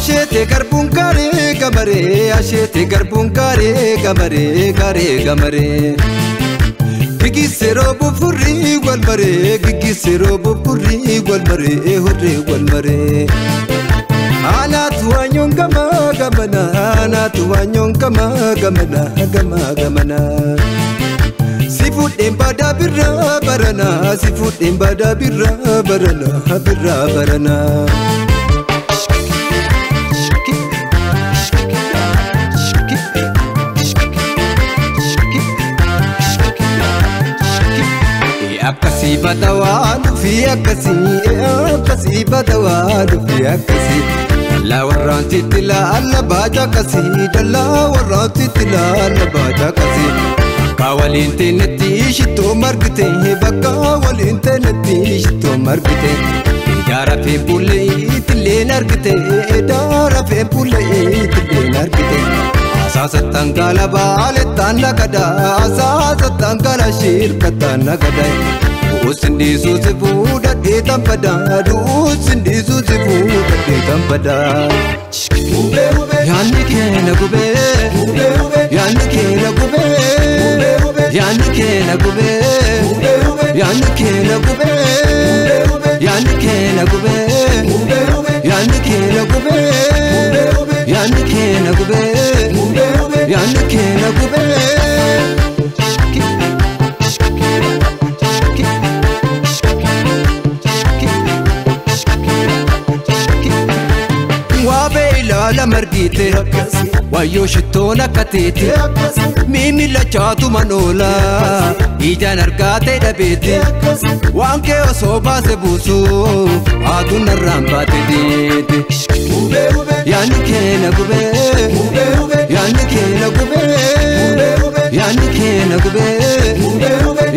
Asheete garbuun gaaree gamaree asheete garbuun gaaree gamaree gaaree gamaree. Giggisse roobu furrii wal maree giggisse roobu furrii wal maree horree wal maree. Anaatu waanyoon gama gamana anaatu waanyoon gama gamana gama gamana. Si fuudheen badaa birraa barana si fuudheen badaa birraa barana birraa barana. كسي بدواد فيا كسي كسي بدواد فيا كسي لا ورانتي تلا لا باجا كسي دلا ورانتي تلا لا باجا كسي كاولين تنتي شتو مرقتي بكا ولين تنتي شتو مرقتي. دارا في بولي تلين ارقتي دارا في بولي تلين Saasattan gaala baalettaan nagada Saasattan gaala shirkattaan nagada Duusin dhiisuu si fuudha dheetan bada Duusin dhiisuu si fuudha dheetan bada Yaanni keena gubee Yaanni keena gubee Yaanni keena gubee Yaanni keena gubee Yaanni keena gubee ilaala margite wayyoo shittoon akka teete miimila chaatuma noola ijaan argaatee dhabeete waan kee osoo baase buusu haatuun narraan baate deete. Yaanni keenya gubee yaanni keenya gubee yaanni keenya gubee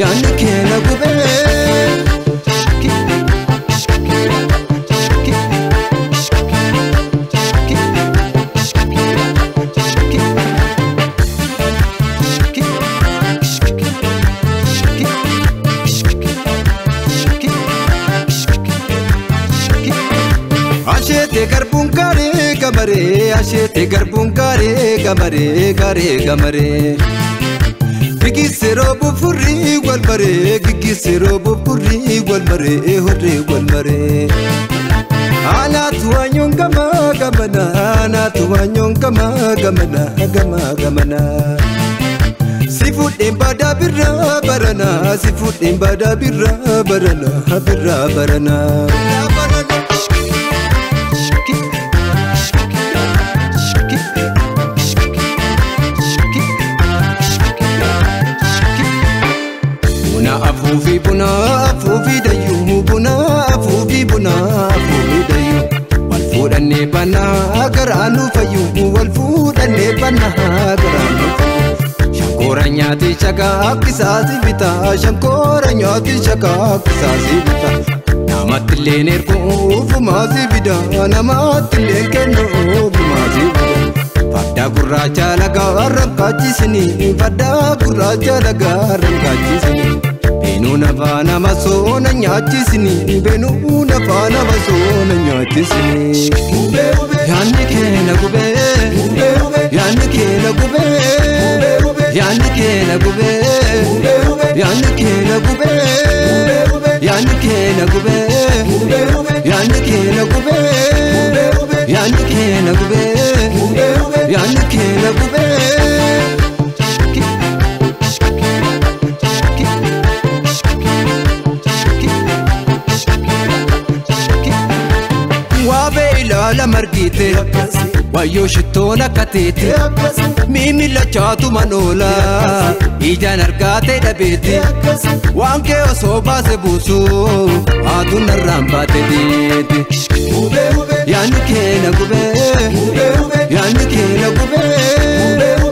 yaanni Asheete garbuun gaaree gamaree asheete garbuun gaaree gamaree gaaree gamaree. Giggisse roobu furrii wal maree giggisse roobu furrii wal maree horree wal maree. Anaatu waanyoon gama gamana anaatu waanyoon gama gamana gama gamana. Si fuudheen badaa birraa barana si fuudheen badaa birraa barana birraa barana. Fuudhannee bannaa garaa nu fayyuu wal fuudhannee bannaa garaa nu fayyuu. Shankoora nyaati shagaa akkisaasi bitaa shankoora nyaati shagaa akkisaasi bitaa namatti illee neerkuuf maasii bidaa namatti illee kennuuf maasii bidaa. Faddaa gurraacha lagaa rankaachisanii. Faddaa gurraacha lagaa rankaachisanii. Beenuun afaan nama soona nyaachisanii beenuun afaan nama soona nyaachisanii. Yaanni keenya gubee yaanni keenya gubee yaanni keenya gubee yaanni keenya gubee كابي لا مرقيتي ويو شتونا كتيتي ميمي لا جاتو منولا إيجا نرقاتي دبيتي وانكي وصوبا سبوسو آدو نرام باتي ديتي يعني كينا قبي يعني كينا قبي